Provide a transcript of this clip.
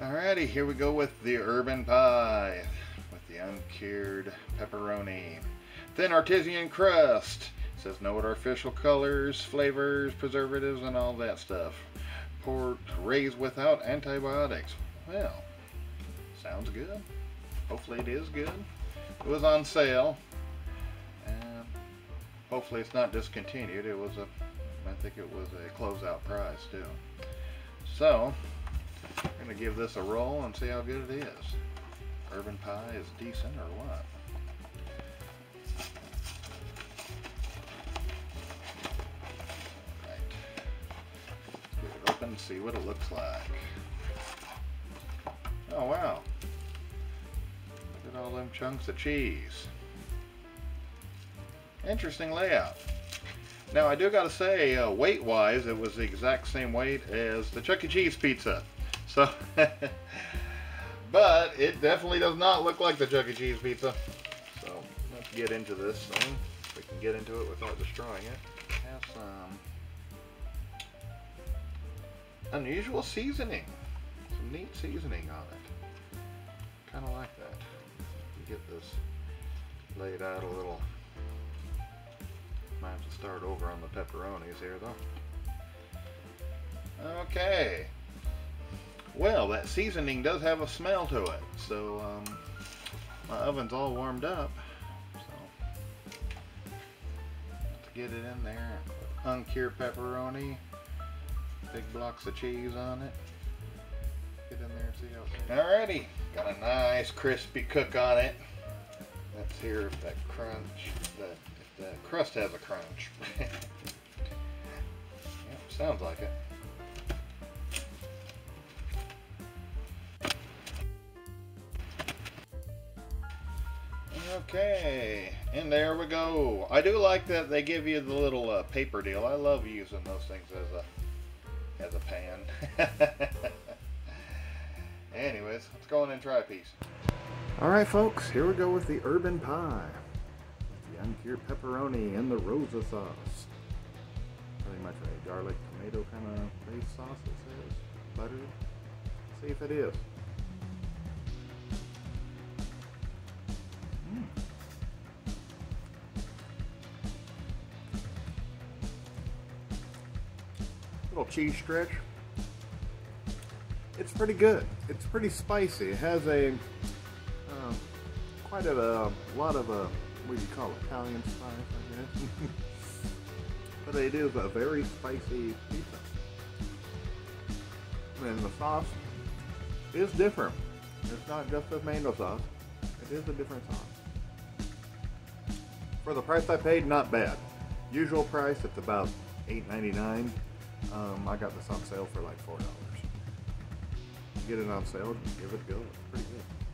Alrighty, here we go with the urban pie with the uncured pepperoni. Thin artisan crust. It says no artificial colors, flavors, preservatives, and all that stuff. Pork raised without antibiotics. Well, sounds good. Hopefully it is good. It was on sale. And hopefully it's not discontinued. It was a, I think it was a closeout price too. So, I'm going to give this a roll and see how good it is. Urban pie is decent or what? Right. Get it open and see what it looks like. Oh wow. Look at all them chunks of cheese. Interesting layout. Now I do gotta say, uh, weight-wise, it was the exact same weight as the Chuck E. Cheese pizza. So, but it definitely does not look like the Chuck E. Cheese pizza. So let's get into this thing. If we can get into it without destroying it. Have some unusual seasoning. Some neat seasoning on it. Kind of like that. Get this laid out a little. Might have to start over on the pepperonis here though. Okay. Well, that seasoning does have a smell to it. So, um, my oven's all warmed up. So, let's get it in there. Uncured pepperoni. Big blocks of cheese on it. Get in there and see how it Alrighty. Got a nice crispy cook on it. Let's hear if that crunch, that, if the crust has a crunch. yep, sounds like it. Okay, and there we go. I do like that they give you the little uh, paper deal. I love using those things as a as a pan. Anyways, let's go in and try a piece. All right, folks, here we go with the urban pie. The uncured pepperoni and the rosa sauce. Pretty much a garlic tomato kind of base sauce, it says. Buttery. See if it is. Little cheese stretch. It's pretty good. It's pretty spicy. It has a uh, quite a, a, lot of a what do you call it? Italian spice, I guess. but it is a very spicy pizza. And the sauce is different. It's not just a mango sauce. It is a different sauce. For the price I paid, not bad. Usual price, it's about $8.99. Um, I got this on sale for like $4. Get it on sale, give it a go. It's pretty good.